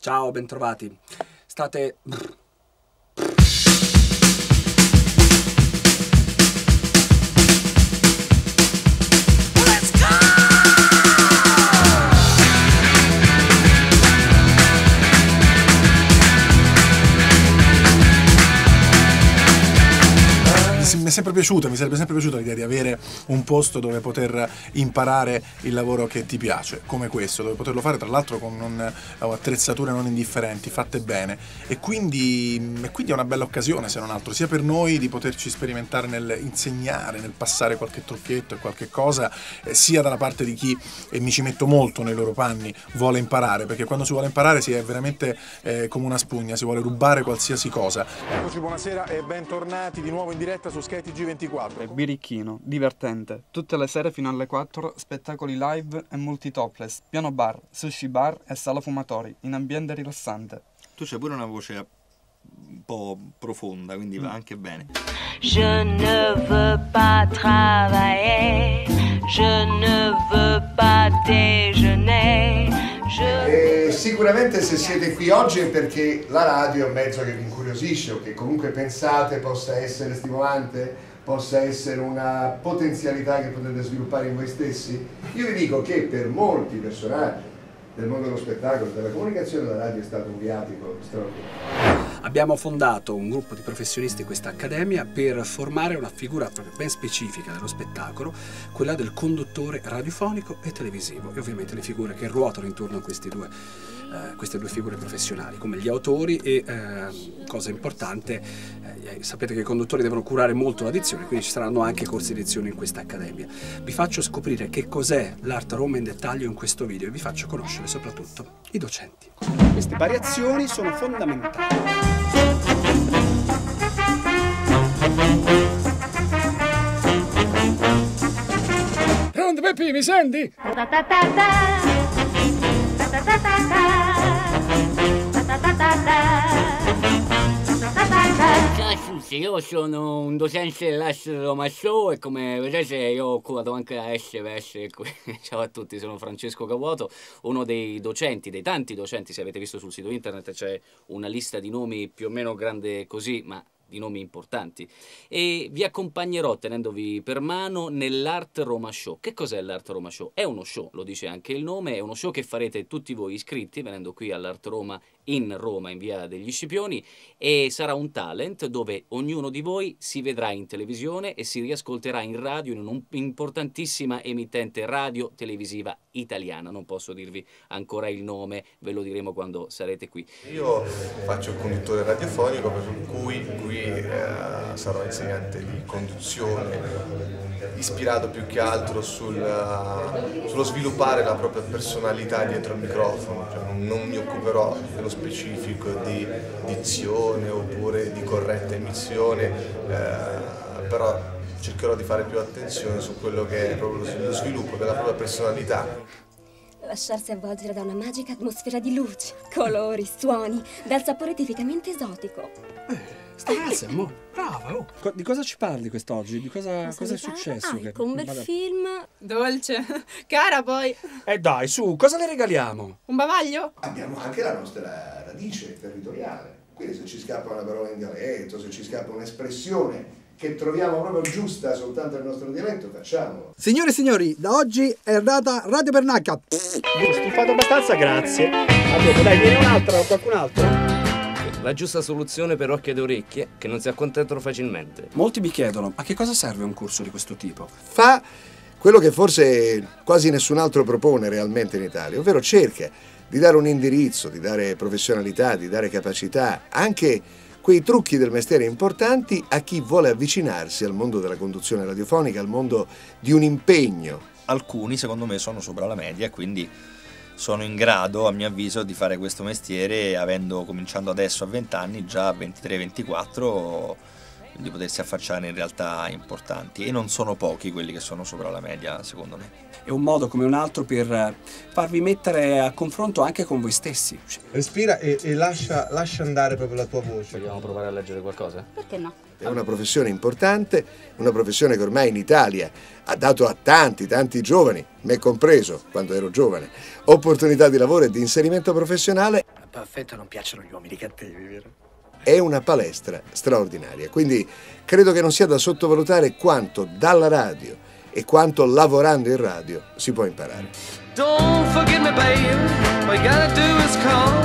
Ciao, bentrovati. State... sempre piaciuta, mi sarebbe sempre piaciuta l'idea di avere un posto dove poter imparare il lavoro che ti piace, come questo, dove poterlo fare tra l'altro con non, eh, attrezzature non indifferenti, fatte bene. E quindi, e quindi, è una bella occasione, se non altro, sia per noi di poterci sperimentare nel insegnare, nel passare qualche trucchetto e qualche cosa, eh, sia dalla parte di chi, e mi ci metto molto nei loro panni, vuole imparare, perché quando si vuole imparare si è veramente eh, come una spugna, si vuole rubare qualsiasi cosa. Eccoci, buonasera e bentornati di nuovo in diretta su Sky TG24. È birichino, divertente. Tutte le sere fino alle 4 spettacoli live e multitopless, piano bar, sushi bar e sala fumatori, in ambiente rilassante. Tu c'hai pure una voce un po' profonda, quindi va anche bene. Je ne veux pas travailler, je ne veux pas déjeuner. Je... Sicuramente se siete qui oggi è perché la radio è un mezzo che vi incuriosisce o che comunque pensate possa essere stimolante, possa essere una potenzialità che potete sviluppare in voi stessi. Io vi dico che per molti personaggi del mondo dello spettacolo, della comunicazione, la radio è stato un viatico straordinario. Abbiamo fondato un gruppo di professionisti in questa accademia per formare una figura proprio ben specifica dello spettacolo, quella del conduttore radiofonico e televisivo e ovviamente le figure che ruotano intorno a questi due eh, queste due figure professionali, come gli autori e, eh, cosa importante, eh, sapete che i conduttori devono curare molto la dizione, quindi ci saranno anche corsi di dizione in questa accademia. Vi faccio scoprire che cos'è l'Art Roma in dettaglio in questo video e vi faccio conoscere soprattutto i docenti. Queste variazioni sono fondamentali. Pronto Peppi, mi senti? Ciao a io sono un docente dell'Aster Roma Show e come vedete io ho curato anche la S per essere qui. Ciao a tutti, sono Francesco Cavuoto, uno dei docenti, dei tanti docenti, se avete visto sul sito internet c'è una lista di nomi più o meno grande così, ma di nomi importanti e vi accompagnerò tenendovi per mano nell'Art Roma Show. Che cos'è l'Art Roma Show? È uno show, lo dice anche il nome, è uno show che farete tutti voi iscritti venendo qui all'Art Roma in Roma in via degli Scipioni e sarà un talent dove ognuno di voi si vedrà in televisione e si riascolterà in radio in un'importantissima emittente radio televisiva italiana. Non posso dirvi ancora il nome, ve lo diremo quando sarete qui. Io faccio il conduttore radiofonico per cui qui eh, sarò insegnante di conduzione ispirato più che altro sul, sullo sviluppare la propria personalità dietro il microfono, cioè non, non mi occuperò dello specifico di dizione oppure di corretta emissione, eh, però cercherò di fare più attenzione su quello che è proprio lo sviluppo della propria personalità. Lasciarsi avvolgere da una magica atmosfera di luce, colori, suoni, dal sapore tipicamente esotico. Sta è mo- brava, oh. Co- di cosa ci parli quest'oggi? Di cosa, cosa è successo? Ah, che- ecco, un bel vada- film. Dolce. Cara poi. Eh dai, su, cosa le regaliamo? Un bavaglio? Abbiamo anche la nostra radice territoriale, quindi se ci scappa una parola in dialetto, se ci scappa un'espressione che troviamo proprio giusta soltanto nel nostro dialetto, facciamolo. Signore e signori, da oggi è andata Radio Pernacca. Stufato abbastanza, grazie. A dopo, dai, viene un altro, qualcun altro. La giusta soluzione per occhi ed orecchie che non si accontentano facilmente. Molti mi chiedono, a che cosa serve un corso di questo tipo? Fa quello che forse quasi nessun altro propone realmente in Italia, ovvero cerca di dare un indirizzo, di dare professionalità, di dare capacità, anche quei trucchi del mestiere importanti a chi vuole avvicinarsi al mondo della conduzione radiofonica, al mondo di un impegno. Alcuni secondo me sono sopra la media e quindi sono in grado, a mio avviso, di fare questo mestiere avendo cominciando adesso a 20 anni, già a 23-24 di potersi affacciare in realtà importanti e non sono pochi quelli che sono sopra la media secondo me. È un modo come un altro per farvi mettere a confronto anche con voi stessi. Respira e, e lascia, lascia andare proprio la tua voce. Vogliamo provare a leggere qualcosa? Perché no? È una professione importante, una professione che ormai in Italia ha dato a tanti, tanti giovani, me compreso quando ero giovane, opportunità di lavoro e di inserimento professionale. perfetto non piacciono gli uomini cattivi, vero? È una palestra straordinaria, quindi credo che non sia da sottovalutare quanto dalla radio e quanto lavorando in radio si può imparare. Don't forget me, babe. All you gotta do is call.